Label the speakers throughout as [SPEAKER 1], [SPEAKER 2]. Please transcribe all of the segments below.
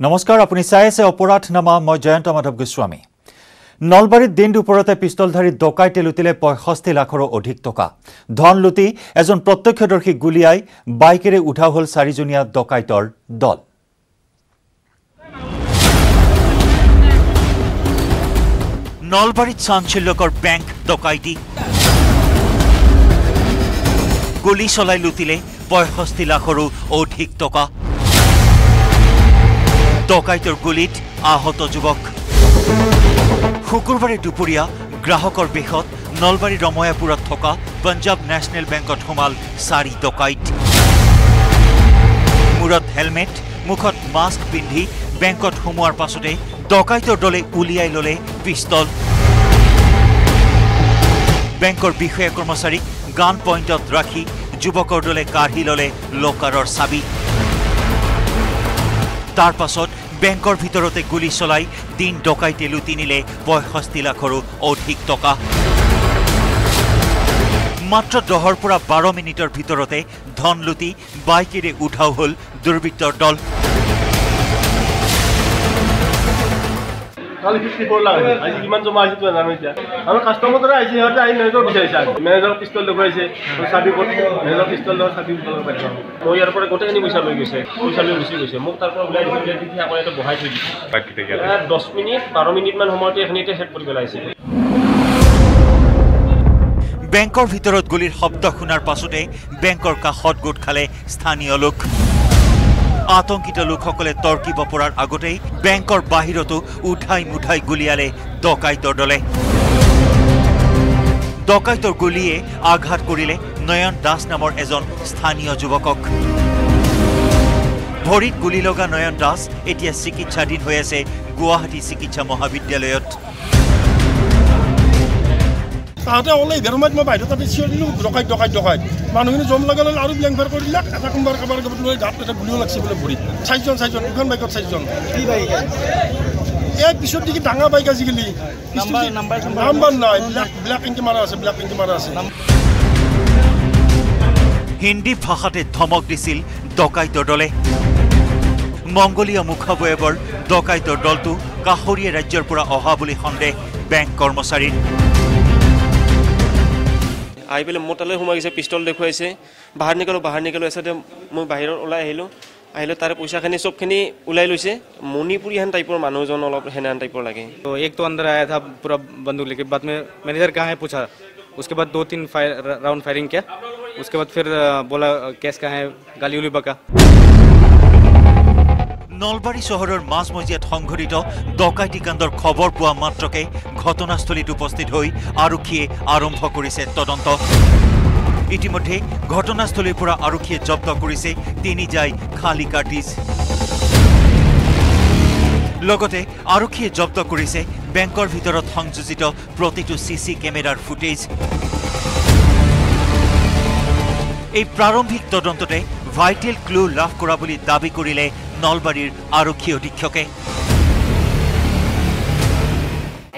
[SPEAKER 1] নমস্কাৰ আপুনি চাই আছে অপৰাধ নামা মই জয়ন্ত মাধৱ গোস্বামী। নলবাৰীত দিন দুপৰতে পিষ্টলধাৰী ডকাইতে লুটিলে পঁয়ষষ্ঠি লাখৰো অধিক টকা। ধন লুটি এজন প্ৰত্যক্ষদৰ্শীক গুলীয়াই বাইকেৰে উঠা হ'ল চাৰিজনীয়া ডকাইতৰ দল। নলবাৰীত চাঞ্চল্যকৰ বেংক ডকাইতি গুলী চলাই লুটিলে পঁয়ষষ্ঠি লাখৰো অধিক টকা। ডকাইতৰ গুলীত আহত যুৱক। শুকুৰবাৰে দুপৰীয়া গ্ৰাহকৰ বেশত নলবাৰী ৰময়াপুৰত থকা পঞ্জাৱ নেশ্যনেল বেংকত সোমাল চাৰি ডকাইত। মূৰত হেলমেট মুখত মাস্ক পিন্ধি বেংকত সোমোৱাৰ পাছতে ডকাইতৰ দলে উলিয়াই ল'লে পিষ্টল। বেংকৰ বিষয়া কৰ্মচাৰীক গান পইণ্টত ৰাখি যুৱকৰ দলে কাঢ়ি ল'লে লকাৰৰ চাবি। তাৰ পাছত বেংকৰ ভিতৰতে গুলী চলাই দিন ডকাইতে লুটি নিলে পঁয়ষষ্ঠি লাখৰো অধিক টকা। মাত্ৰ দহৰ পৰা বাৰ মিনিটৰ ভিতৰতে ধন লুটি বাইকেৰে উঠাও হ'ল দুৰ্বৃত্তৰ দল।
[SPEAKER 2] কালি ফিফটি ফ'ৰ লাখ আহিছে আজি কিমান জমা আহিছে তুমি নাজানো এতিয়া। আমাৰ কাষ্টমাৰ দ্বাৰা আহিছে সিহঁতে আহি মেনেজাৰ বিচাৰিছে আজি। মেনেজাৰক পিষ্টল দেখুৱাইছে। চাবি ক'ত? পিষ্টল চাবি উঠাব মই ইয়াৰ পৰা গোটেইখিনি পইচা লৈ গৈছে। পইচা লৈ গুচি গৈছে। মোক তাৰ পৰা ওলাই দিছে উলিয়াই দিছে আকৌ ইয়াতে বহাই থৈ দিছে। দহ মিনিট বাৰ মিনিটমান সময়তে এইখিনিতে শেষ কৰি পেলাইছে।
[SPEAKER 1] বেংকৰ ভিতৰত গুলীৰ শব্দ শুনাৰ পাছতে বেংকৰ কাষত গোট খালে স্থানীয় লোক। আতংকিত লোকসকলে তৰ্কিব পৰাৰ আগতেই বেংকৰ বাহিৰতো উঠাই মুঠাই গুলীয়ালে ডকাইতৰ দলে। ডকাইতৰ গুলীয়ে আঘাত কৰিলে নয়ন দাস নামৰ এজন স্থানীয় যুৱকক। ভৰিত গুলী লগা নয়ন দাস এতিয়া চিকিৎসাধীন হৈ আছে গুৱাহাটী চিকিৎসা মহাবিদ্যালয়ত।
[SPEAKER 3] তাহাঁতে ওলাই এঘাৰ সময়ত মই বাহিৰত তাতে চিঞৰ দিলোঁ ডকাইত ডকাইত ডকাইত মানুহখিনি জম লগাই ল'লে আৰু ব্লেংফাৰ কৰি দিলাক এটা কোনোবাৰ কাৰোবাৰ কাৰোবাৰ লৈ গাত এটা গুলিও লাগছে বোলে ভৰিত। চাৰিজন চাৰিজন দুখন বাইকত চাৰিজন।
[SPEAKER 4] কি বাইক
[SPEAKER 3] এই পিছত দেখি ডাঙৰ বাইক আজিকালি।
[SPEAKER 4] নাম্বাৰ নাম্বাৰ চাম্বাৰ
[SPEAKER 3] নাম্বাৰ নাই ব্লেক ব্লেক ইংকি মাৰা আছে ব্লেক ইংকি মাৰা আছে।
[SPEAKER 1] হিন্দী ভাষাতে ধমক দিছিল ডকাইতৰ দলে। মংগোলীয় মুখাবয়ৱৰ ডকাইতৰ দলটো কাষৰীয়া ৰাজ্যৰ পৰা অহা বুলি সন্দেহ বেংক কৰ্মচাৰীৰ।
[SPEAKER 2] আহি পেলাই মোৰ তালৈ সোমাই গৈছে পিষ্টল দেখুৱাইছে বাহিৰ নিকালোঁ বাহিৰ নিকালোঁ এচাইডে মই বাহিৰত ওলাই আহিলোঁ আহিলোঁ তাৰে পইচাখিনি চবখিনি ওলাই লৈছে মণিপুৰী হেন টাইপৰ মানুহজন অলপ সেনেহেন টাইপৰ লাগে
[SPEAKER 4] तो एक तो अंदर आया था पूरा बंदूक लेके बाद में मैनेजर कहाँ है पूछा उसके बाद दो तीन फायर राउंड फायरिंग किया उसके बाद फिर अ, बोला कैस कहाँ है गाली उली बका
[SPEAKER 1] নলবাৰী চহৰৰ মাজমজিয়াত সংঘটিত ডকাইতি কাণ্ডৰ খবৰ পোৱা মাত্ৰকে ঘটনাস্থলীত উপস্থিত হৈ আৰক্ষীয়ে আৰম্ভ কৰিছে তদন্ত। ইতিমধ্যে ঘটনাস্থলীৰ পৰা আৰক্ষীয়ে জব্দ কৰিছে তিনি জাই খালী কাৰ্টিজ। লগতে আৰক্ষীয়ে জব্দ কৰিছে বেংকৰ ভিতৰত সংযোজিত প্ৰতিটো চি চি কেমেৰাৰ ফুটেজ। এই প্ৰাৰম্ভিক তদন্ততে ভাইটেল ক্লু লাভ কৰা বুলি দাবী কৰিলে নলবাৰীৰ আৰক্ষী অধীক্ষকে।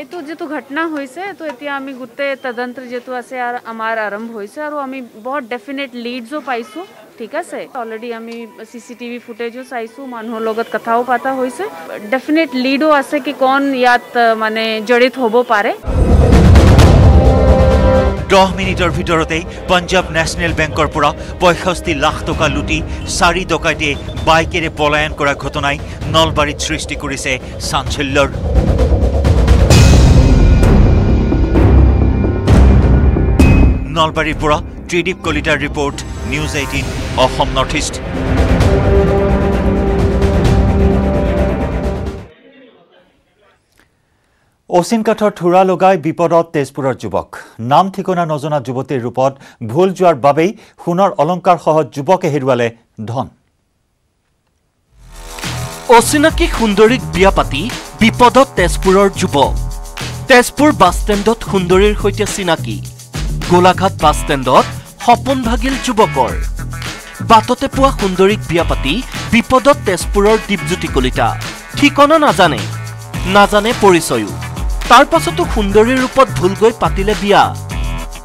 [SPEAKER 5] এইটো যিটো ঘটনা হৈছে তো এতিয়া আমি গোটেই তদন্ত যিটো আছে আৰু আমাৰ আৰম্ভ হৈছে আৰু আমি বহুত ডেফিনেট লিডছো পাইছোঁ ঠিক আছে? অলৰেডি আমি চি চি টিভি ফুটেজো চাইছোঁ মানুহৰ লগত কথাও পতা হৈছে। ডেফিনেট লিডো আছে কি কোন ইয়াত মানে জড়িত হ'ব পাৰে।
[SPEAKER 1] দহ মিনিটৰ ভিতৰতেই পঞ্জাৱ নেশ্যনেল বেংকৰ পৰা পঁয়ষষ্ঠি লাখ টকা লুটি চাৰি ডকাইতে বাইকেৰে পলায়ন কৰা ঘটনাই নলবাৰীত সৃষ্টি কৰিছে চাঞ্চল্যৰ। নলবাৰীৰ পৰা ত্ৰিদীপ কলিতাৰ report News Eighteen Assam North East. অচিন কাঠৰ থোৰা লগাই বিপদত তেজপুৰৰ যুৱক। নাম ঠিকনা নজনা যুৱতীৰ ৰূপত ভুল যোৱাৰ বাবেই সোণৰ অলংকাৰসহ যুৱকে হেৰুৱালে ধন।
[SPEAKER 6] অচিনাকি সুন্দৰীক বিয়া পাতি বিপদত তেজপুৰৰ যুৱক তেজপুৰ বাছ ষ্টেণ্ডত সুন্দৰীৰ সৈতে চিনাকি। গোলাঘাট বাছ ষ্টেণ্ডত সপোন ভাগিল যুৱকৰ। বাটতে পোৱা সুন্দৰীক বিয়া পাতি বিপদত তেজপুৰৰ দীপজ্যোতি কলিতা। ঠিকনা নাজানে। নাজানে পৰিচয়ো। তাৰ পাছতো সুন্দৰীৰ ৰূপত ভুল গৈ পাতিলে বিয়া।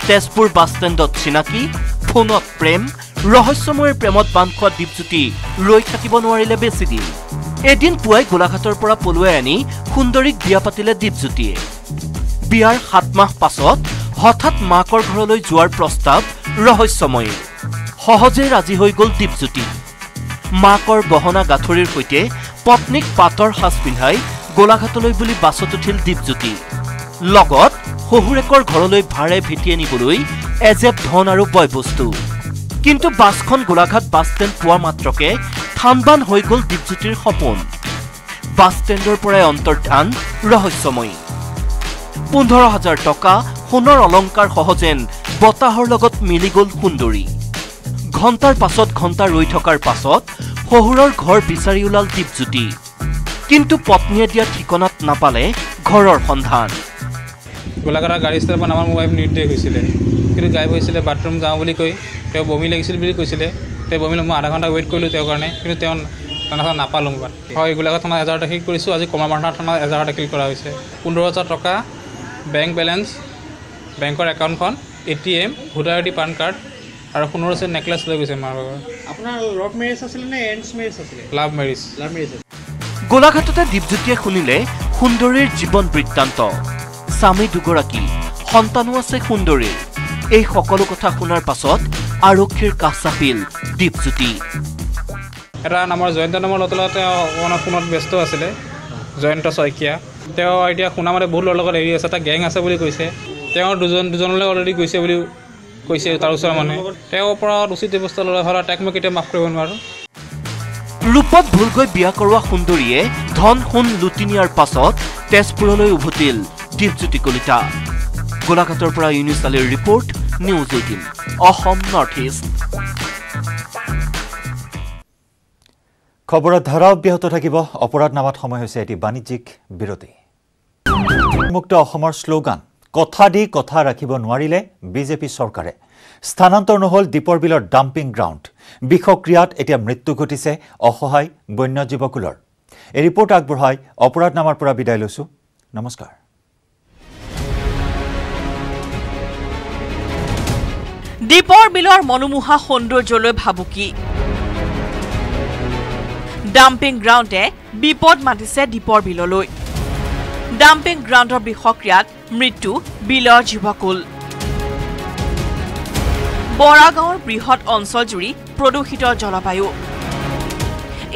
[SPEAKER 6] তেজপুৰ বাছ ষ্টেণ্ডত চিনাকি ফোনত প্ৰেম ৰহস্যময়ৰ প্ৰেমত বান্ধ খোৱা দীপজ্যোতি ৰৈ থাকিব নোৱাৰিলে বেছিদিন এদিন পুৱাই গোলাঘাটৰ পৰা পলুৱাই আনি সুন্দৰীক বিয়া পাতিলে দীপজ্যোতিয়ে। বিয়াৰ সাত মাহ পাছত হঠাৎ মাকৰ ঘৰলৈ যোৱাৰ প্ৰস্তাৱ ৰহস্যময়ী। সহজেই ৰাজি হৈ গ'ল দীপজ্যোতি। মাকৰ গহনা গাঁঠৰিৰ সৈতে পত্নীক পাতৰ সাজ পিন্ধাই গোলাঘাটলৈ বুলি বাছত উঠিল দীপজ্যোতি। লগত শহুৰেকৰ ঘৰলৈ ভাড়ে ভেটি আনিবলৈ এজেপ ধন আৰু বয় বস্তু কিন্তু বাছখন গোলাঘাট বাছ ষ্টেণ্ড পোৱা মাত্ৰকে থানবান হৈ গ'ল দীপজ্যোতিৰ সপোন। বাছ ষ্টেণ্ডৰ পৰাই অন্তৰ্ধান ৰহস্যময়ী। পোন্ধৰ হাজাৰ টকা সোণৰ অলংকাৰ সহ যেন বতাহৰ লগত মিলি গ'ল সুন্দৰী। ঘণ্টাৰ পাছত ঘণ্টা ৰৈ থকাৰ পাছত শহুৰৰ ঘৰ বিচাৰি ওলাল দীপজ্যোতি। কিন্তু পত্নীয়ে দিয়া ঠিকনাত নাপালে ঘৰৰ সন্ধান।
[SPEAKER 7] গোলাঘাটৰ গাড়ী ষ্টেণ্ডৰ পৰা আমাৰ ৱাইফ নিৰ্দেশ হৈছিলে। কিন্তু গাইব হৈছিলে বাথৰুম যাওঁ বুলি কৈ তেওঁ বমি লাগিছিল বুলি কৈছিলে। তেওঁ বমি মই আধা ঘণ্টা ৱেইট কৰিলোঁ তেওঁৰ কাৰণে কিন্তু তেওঁ তেনেকৈ নাপালোঁ মোবাইল হয় গোলাঘাট থানাত এজাহাৰ দাখিল কৰিছোঁ। আজি কমাৰমাৰ্থা থানাত এজাহাৰ দাখিল কৰা হৈছে। পোন্ধৰ হাজাৰ টকা বেংক বেলেঞ্চ বেংকৰ একাউণ্টখন A T M voter I D PAN card আৰু সোণৰ আছে নেকলেছ লৈ গৈছে মাৰ লগত
[SPEAKER 8] আপোনাৰ লভ মেৰেজ আছিলে নে এৰেঞ্জ মেৰেজ আছিলে?
[SPEAKER 7] লাভ মেৰিজ
[SPEAKER 8] লাভ মেৰেজ
[SPEAKER 6] গোলাঘাটতে দীপজ্যোতিয়ে শুনিলে সুন্দৰীৰ জীৱন বৃত্তান্ত। স্বামী দুগৰাকী সন্তানো আছে সুন্দৰীৰ। এই সকলো কথা শুনাৰ পাছত আৰক্ষীৰ কাষ চাপিল দীপজ্যোতি।
[SPEAKER 7] এটা নামৰ জয়ন্ত নামৰ লগত তেওঁ অকণমান ফোনত ব্যস্ত আছিলে। জয়ন্ত শইকীয়া। তেওঁ এতিয়া শুনামতে বহুত ল'ৰাৰ লগত এৰি আছে এটা গেং আছে বুলি কৈছে। তেওঁ দুজন দুজনলৈ অলৰেডি গৈছে বুলি কৈছে তাৰ ওচৰৰ মানুহে। তেওঁৰ ওপৰত উচিত ব্যৱস্থা ল'লে আৰু তাক মই কেতিয়াও মাফ কৰিব নোৱাৰোঁ।
[SPEAKER 6] ৰূপত ভুলকৈ বিয়া কৰোৱা সুন্দৰীয়ে ধন সোণ লুটি নিয়াৰ পাছত তেজপুৰলৈ উভতিল দীপজ্যোতি কলিতা। গোলাঘাটৰ পৰা ইউনিছ আলীৰ report News Eighteen Assam North East.
[SPEAKER 1] খবৰত ধাৰা অব্যাহত থাকিব। অপৰাধ নামাত সময় হৈছে এটি বাণিজ্যিক বিৰতি। মুক্ত অসমৰ শ্লোগান কথা দি কথা ৰাখিব নোৱাৰিলে বিজেপি চৰকাৰে। স্থানান্তৰ নহ'ল দীপৰ বিলৰ ডাম্পিং গ্ৰাউণ্ড। বিষক্ৰিয়াত এতিয়া মৃত্যু ঘটিছে অসহায় বন্যজীৱকুলৰ। এই ৰিপৰ্ট আগবঢ়াই অপৰাধ নামাৰ পৰা বিদায় লৈছোঁ। নমস্কাৰ।
[SPEAKER 9] দীপৰ বিলৰ মনোমোহা সৌন্দৰ্যলৈ ভাবুকি। ডাম্পিং গ্ৰাউণ্ডে বিপদ মাতিছে দীপৰ বিললৈ। ডাম্পিং গ্ৰাউণ্ডৰ বিষক্ৰিয়াত মৃত্যু বিলৰ জীৱকুল বৰাগাঁৱৰ বৃহৎ অঞ্চলজুৰি প্ৰদূষিত জলবায়ু।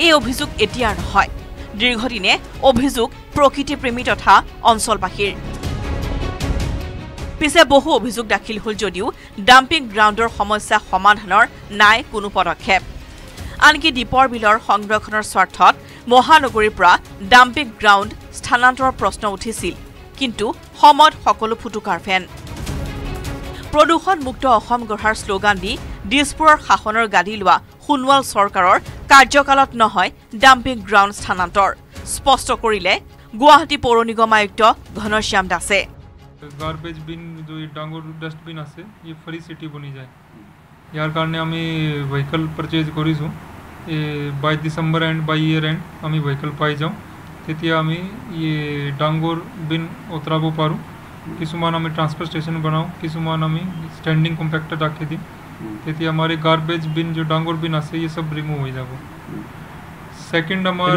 [SPEAKER 9] এই অভিযোগ এতিয়াৰ নহয়। দীৰ্ঘদিনে অভিযোগ প্ৰকৃতিপ্ৰেমী তথা অঞ্চলবাসীৰ। পিছে বহু অভিযোগ দাখিল হ'ল যদিও ডাম্পিং গ্ৰাউণ্ডৰ সমস্যা সমাধানৰ নাই কোনো পদক্ষেপ। আনকি দীপৰ বিলৰ সংৰক্ষণৰ স্বাৰ্থত মহানগৰীৰ পৰা ডাম্পিং গ্ৰাউণ্ড স্থানান্তৰৰ প্ৰশ্ন উঠিছিল। কিন্তু সময়ত সকলো ফুটুকাৰ ফেন। প্ৰদূষণমুক্ত অসম গঢ়াৰ শ্লোগান দি দিছপুৰৰ শাসনৰ গাদী লোৱা সোণোৱাল চৰকাৰৰ কাৰ্যকালত নহয় ডাম্পিং গ্ৰাউণ্ড স্থানান্তৰ স্পষ্ট কৰিলে গুৱাহাটী পৌৰ নিগম আয়ুক্ত ঘনশ্যাম দাসে
[SPEAKER 10] গাৰ্বেজ বিন जो ये ডাঙৰ ডাষ্টবিন আছে ये ফ্ৰী চিটি বনি যায় ইয়াৰ কাৰণে আমি ভেহিকল পাৰ্চেজ কৰিছোঁ এই by December end by year end আমি ভেহিকল পাই যাওঁ তেতিয়া আমি ইয়ে ডাঙৰ বিন অতৰাব পাৰোঁ কিছুমান আমি ট্ৰান্সফাৰ ষ্টেচন বনাওঁ কিছুমান আমি ষ্টেণ্ডিং কম্পেক্টত ৰাখি দিম তেতিয়া আমাৰ এই গাৰ্বেজ বিন जो ডাঙৰ বিন আছে ये সব ৰিমুভ হৈ যাব ছেকেণ্ড আমাৰ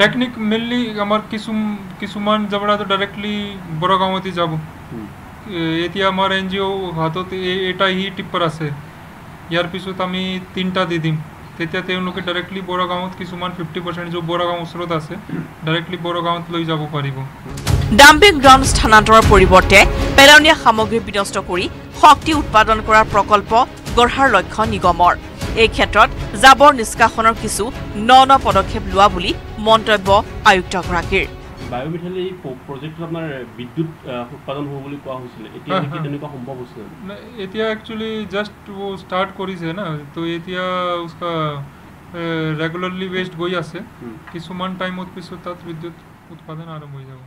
[SPEAKER 10] টেকনিক মেইনলি আমাৰ কিছু কিছুমান জবৰাটো ডাইৰেক্টলি বৰগাঁৱতে যাব এতিয়া আমাৰ এন জি অ' হাতত এটা ই টিপ্পাৰ আছে ইয়াৰ পিছত আমি তিনিটা দি দিম তেতিয়া তেওঁলোকে ডাইৰেক্টলি বৰগাঁৱত কিছুমান ফিফটি পাৰ্চেণ্ট য'ত বৰগাঁও ওচৰত আছে ডাইৰেক্টলি বৰগাঁৱত লৈ যাব পাৰিব।
[SPEAKER 9] ডাম্পিং গ্ৰাউণ্ড স্থানান্তৰৰ পৰিৱৰ্তে পেলনীয়া সামগ্ৰী বিনষ্ট কৰি শক্তি উৎপাদন কৰাৰ প্ৰকল্প গঢ়াৰ লক্ষ্য নিগমৰ। এই ক্ষেত্ৰত জাবৰ নিষ্কাশনৰ কিছু ন ন পদক্ষেপ লোৱা বুলি মন্তব্য আয়ুক্তগৰাকীৰ।
[SPEAKER 8] বায়'মিথাইল এই আপোনাৰ বিদ্যুৎ উৎপাদন হ'ব বুলি কোৱা হৈছিলে। এতিয়া নেকি। তেনেকুৱা সম্ভৱ হৈছে?
[SPEAKER 10] এতিয়া একচুৱেলি জাষ্ট ষ্টাৰ্ট কৰিছে না। তো এতিয়া ৰেগুলাৰলি ৱেষ্ট গৈ আছে। কিছুমান টাইমত পিছত তাত বিদ্যুৎ উৎপাদন আৰম্ভ হৈ যাব।